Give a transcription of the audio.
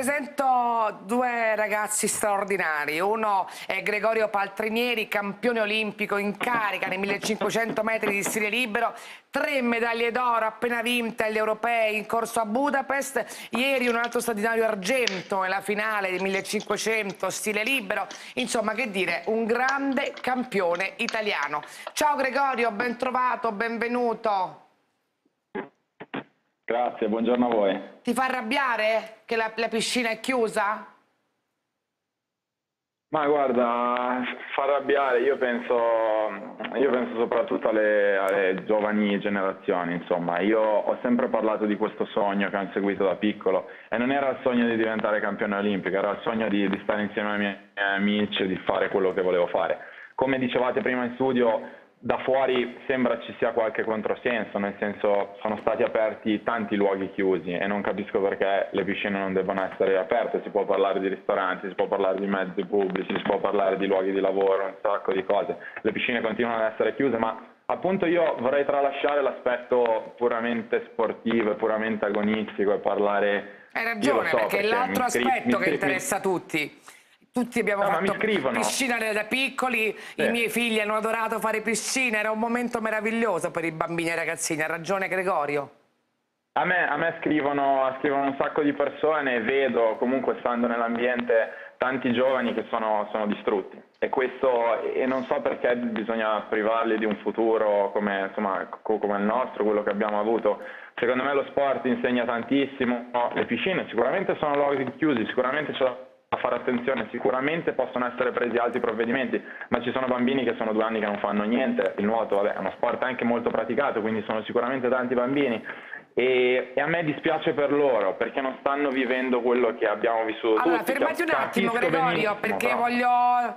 presento due ragazzi straordinari. Uno è Gregorio Paltrinieri, campione olimpico in carica nei 1500 metri di stile libero, tre medaglie d'oro appena vinte agli europei in corso a Budapest. Ieri un altro straordinario argento nella finale del 1500 stile libero. Insomma, che dire, un grande campione italiano. Ciao Gregorio, ben trovato, benvenuto. Grazie, buongiorno a voi. Ti fa arrabbiare che la, la piscina è chiusa? Ma guarda, fa arrabbiare, io penso, io penso soprattutto alle, alle, giovani generazioni, insomma, io ho sempre parlato di questo sogno che ho seguito da piccolo e non era il sogno di diventare campione olimpico, era il sogno di, di stare insieme ai miei amici e di fare quello che volevo fare. Come dicevate prima in studio, da fuori sembra ci sia qualche controsenso, nel senso sono stati aperti tanti luoghi chiusi e non capisco perché le piscine non debbano essere aperte, si può parlare di ristoranti, si può parlare di mezzi pubblici, si può parlare di luoghi di lavoro, un sacco di cose. Le piscine continuano ad essere chiuse, ma appunto io vorrei tralasciare l'aspetto puramente sportivo e puramente agonistico e parlare... Hai ragione, so, perché, perché è l'altro aspetto che interessa a tutti tutti abbiamo no, fatto piscina da piccoli, sì. i miei figli hanno adorato fare piscina, era un momento meraviglioso per i bambini e i ragazzini, ha ragione Gregorio. A me, a me scrivono, scrivono, un sacco di persone e vedo comunque stando nell'ambiente tanti giovani che sono, sono distrutti e questo e non so perché bisogna privarli di un futuro come, insomma, come il nostro, quello che abbiamo avuto. Secondo me lo sport insegna tantissimo, le piscine sicuramente sono luoghi chiusi, sicuramente c'è a fare attenzione, sicuramente possono essere presi altri provvedimenti, ma ci sono bambini che sono due anni che non fanno niente, il nuoto vabbè, è uno sport anche molto praticato, quindi sono sicuramente tanti bambini e, e, a me dispiace per loro perché non stanno vivendo quello che abbiamo vissuto allora, tutti. Fermati un attimo Gregorio, perché però. voglio